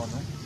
avó, né?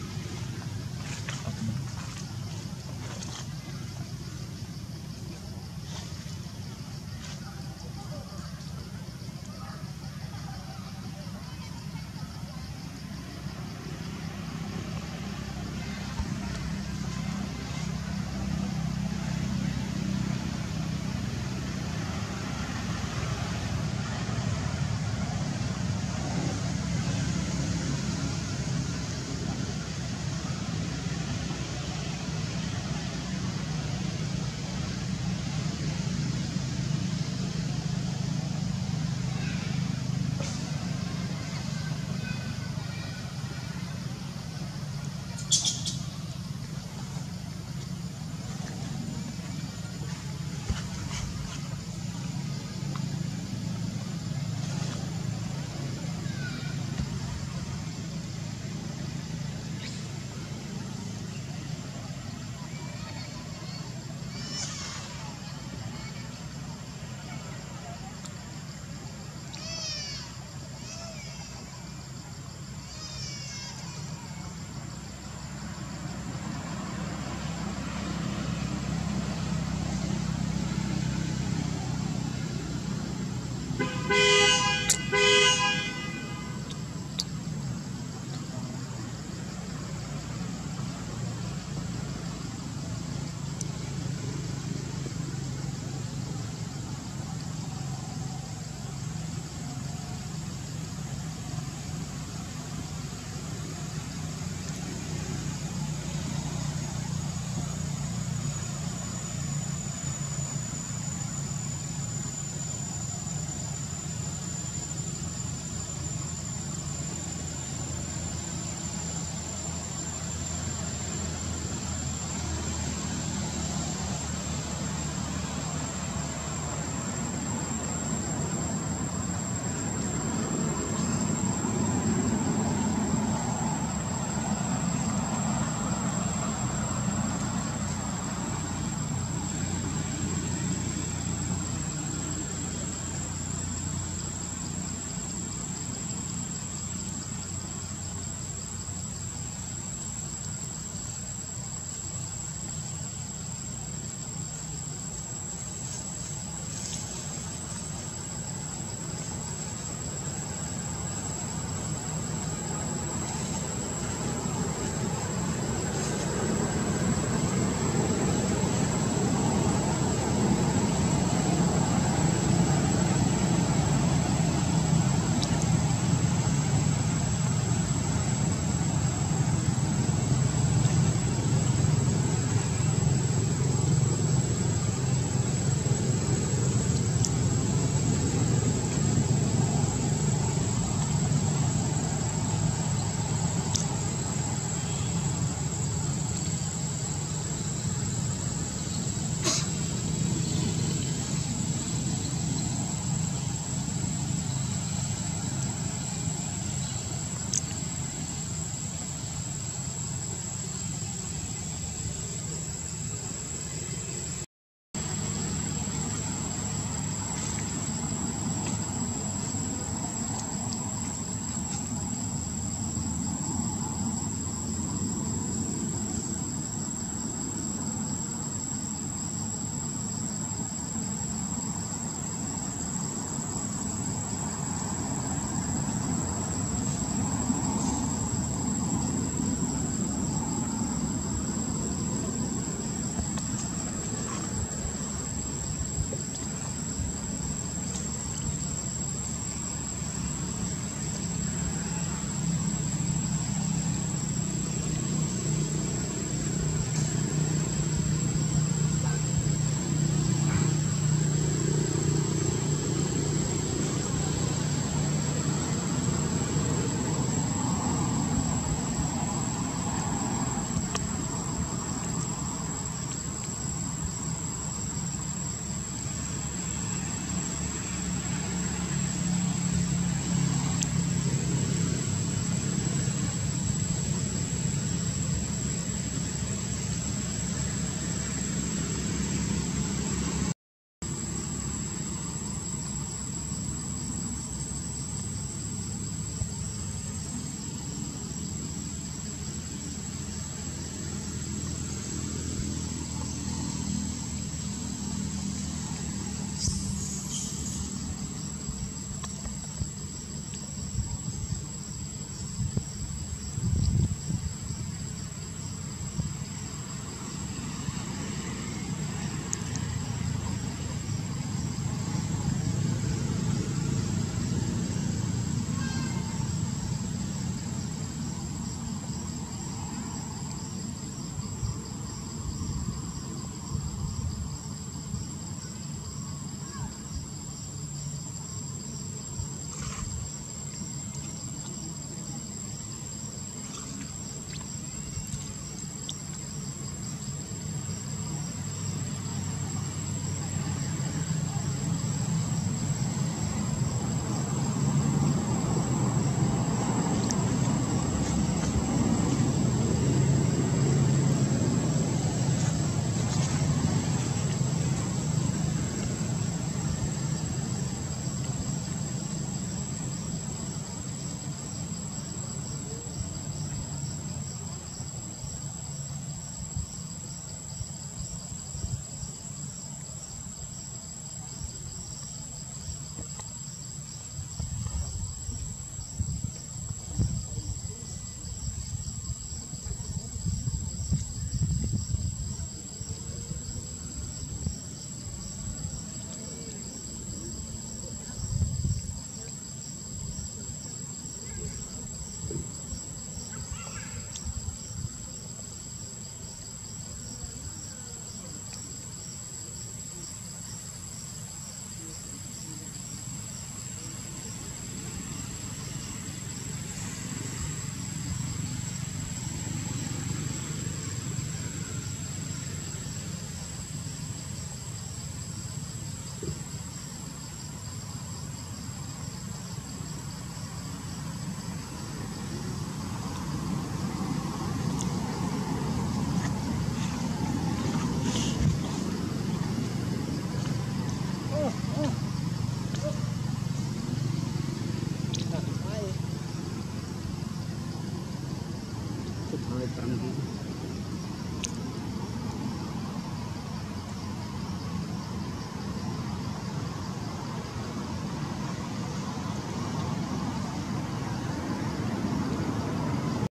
없다는 거죠.